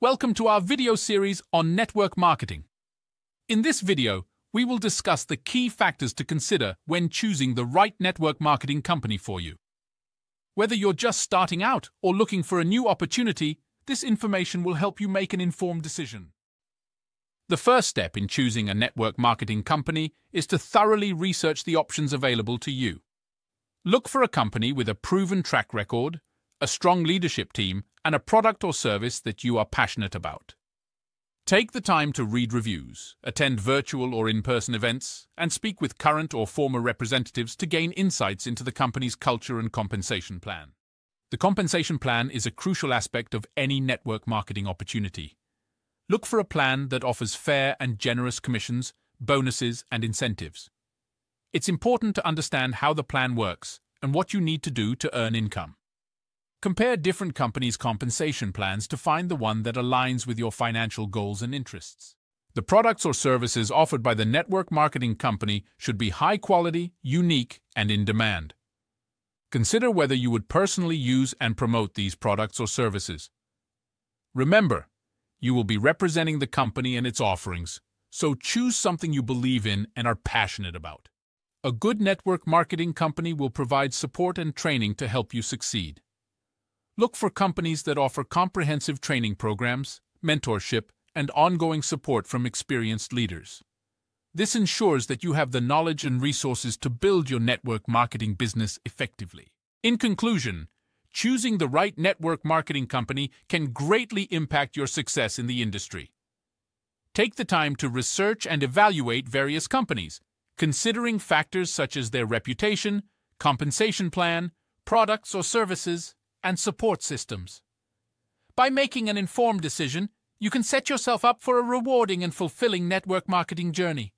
Welcome to our video series on network marketing. In this video, we will discuss the key factors to consider when choosing the right network marketing company for you. Whether you're just starting out or looking for a new opportunity, this information will help you make an informed decision. The first step in choosing a network marketing company is to thoroughly research the options available to you. Look for a company with a proven track record, a strong leadership team, and a product or service that you are passionate about. Take the time to read reviews, attend virtual or in-person events, and speak with current or former representatives to gain insights into the company's culture and compensation plan. The compensation plan is a crucial aspect of any network marketing opportunity. Look for a plan that offers fair and generous commissions, bonuses, and incentives. It's important to understand how the plan works and what you need to do to earn income. Compare different companies' compensation plans to find the one that aligns with your financial goals and interests. The products or services offered by the network marketing company should be high quality, unique, and in demand. Consider whether you would personally use and promote these products or services. Remember, you will be representing the company and its offerings, so choose something you believe in and are passionate about. A good network marketing company will provide support and training to help you succeed. Look for companies that offer comprehensive training programs, mentorship, and ongoing support from experienced leaders. This ensures that you have the knowledge and resources to build your network marketing business effectively. In conclusion, choosing the right network marketing company can greatly impact your success in the industry. Take the time to research and evaluate various companies, considering factors such as their reputation, compensation plan, products or services, and support systems. By making an informed decision, you can set yourself up for a rewarding and fulfilling network marketing journey.